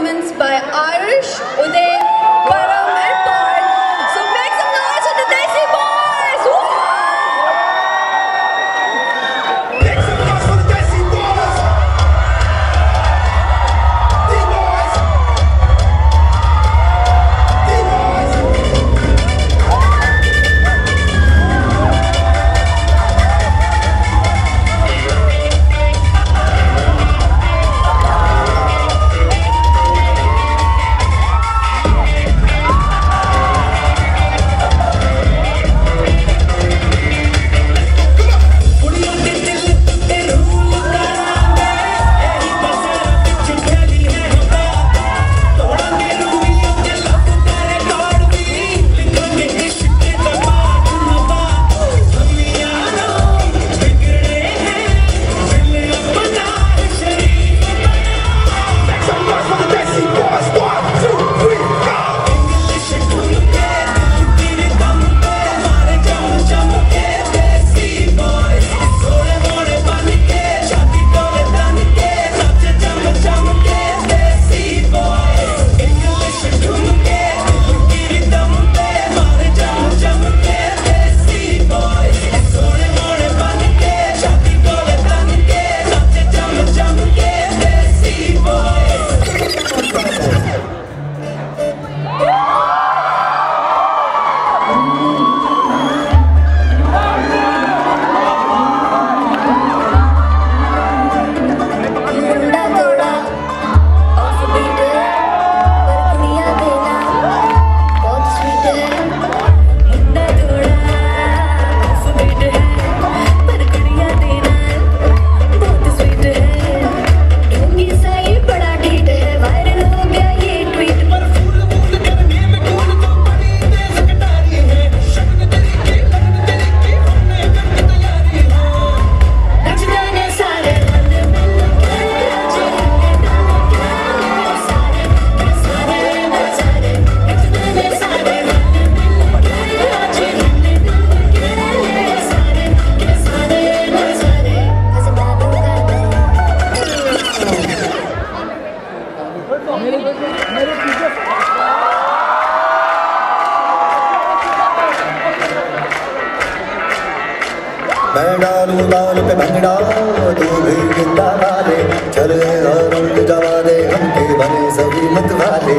performance by Irish, Uday, Param मैं डालू दाल पे भंगड़ा तू भी गिद्दा वाले चल अरुण जवा हमके बने सभी मत वाले